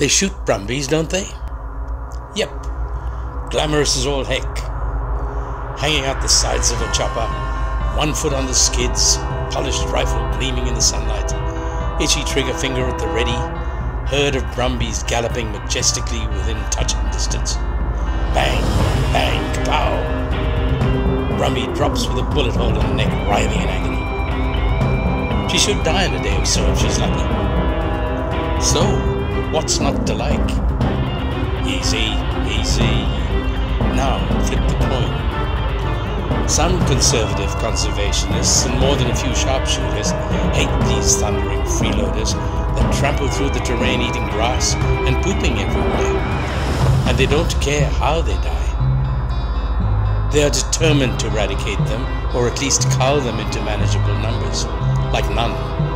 They shoot Brumbies, don't they? Yep. Glamorous as all heck. Hanging out the sides of a chopper, one foot on the skids, polished rifle gleaming in the sunlight, itchy trigger finger at the ready, herd of Brumbies galloping majestically within touching distance. Bang, bang, kapow! Brumby drops with a bullet hole in the neck, writhing in agony. She should die in a day or so if she's lucky. So, what's not to like? Easy, easy. Now, flip the coin. Some conservative conservationists and more than a few sharpshooters hate these thundering freeloaders that trample through the terrain eating grass and pooping everywhere. And they don't care how they die. They are determined to eradicate them, or at least cull them into manageable numbers, like none.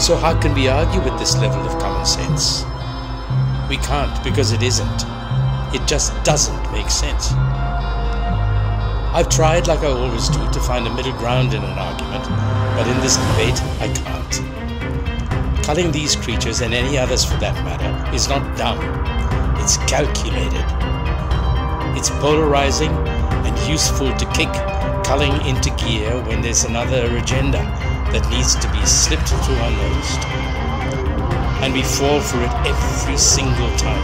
So how can we argue with this level of common sense? We can't because it isn't. It just doesn't make sense. I've tried, like I always do, to find a middle ground in an argument, but in this debate, I can't. Culling these creatures, and any others for that matter, is not dumb. It's calculated. It's polarizing and useful to kick culling into gear when there's another agenda that needs to be slipped through our nose. And we fall for it every single time.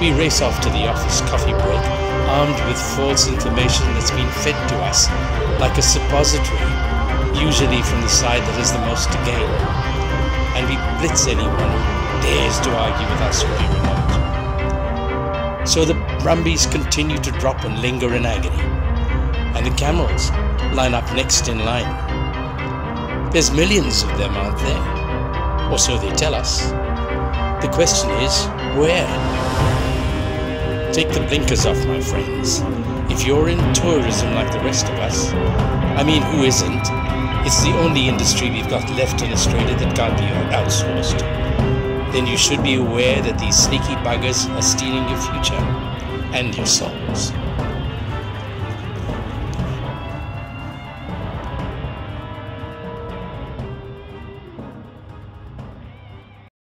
We race off to the office coffee break armed with false information that's been fed to us, like a suppository, usually from the side that has the most to gain. And we blitz anyone who dares to argue with us when we remote. So the Brumbies continue to drop and linger in agony, and the camels line up next in line. There's millions of them, aren't there? Or so they tell us. The question is, where? Take the blinkers off, my friends. If you're in tourism like the rest of us, I mean, who isn't? It's the only industry we've got left in Australia that can't be outsourced. Then you should be aware that these sneaky buggers are stealing your future and your souls.